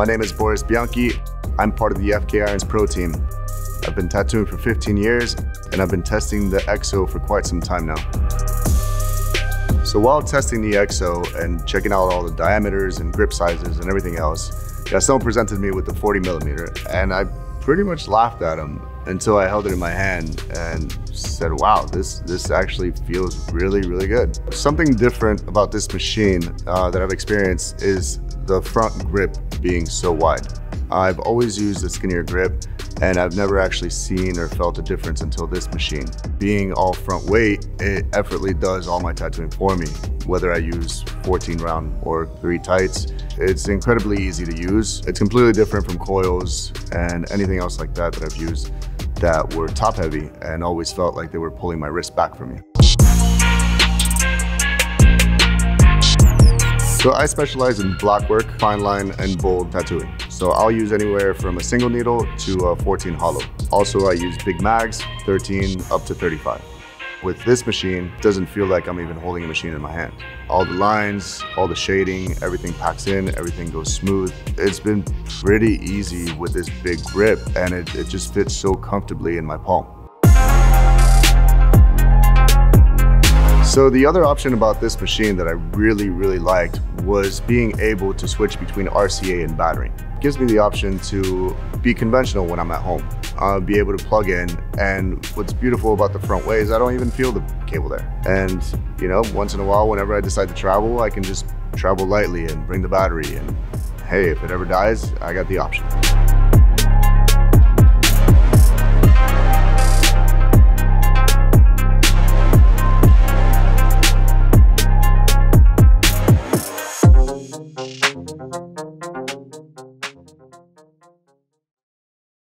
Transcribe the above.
My name is Boris Bianchi. I'm part of the FK Irons Pro team. I've been tattooing for 15 years and I've been testing the EXO for quite some time now. So while testing the EXO and checking out all the diameters and grip sizes and everything else, someone presented me with the 40 millimeter and I pretty much laughed at him until I held it in my hand and said, wow, this, this actually feels really, really good. Something different about this machine uh, that I've experienced is the front grip being so wide. I've always used a skinnier grip and I've never actually seen or felt a difference until this machine. Being all front weight, it effortlessly does all my tattooing for me, whether I use 14 round or three tights. It's incredibly easy to use. It's completely different from coils and anything else like that that I've used that were top heavy and always felt like they were pulling my wrist back from me. So I specialize in block work, fine line, and bold tattooing. So I'll use anywhere from a single needle to a 14 hollow. Also, I use big mags, 13 up to 35. With this machine, it doesn't feel like I'm even holding a machine in my hand. All the lines, all the shading, everything packs in, everything goes smooth. It's been pretty easy with this big grip and it, it just fits so comfortably in my palm. So the other option about this machine that I really, really liked was being able to switch between RCA and battery. It gives me the option to be conventional when I'm at home, be able to plug in. And what's beautiful about the front way is I don't even feel the cable there. And you know, once in a while, whenever I decide to travel, I can just travel lightly and bring the battery. And hey, if it ever dies, I got the option.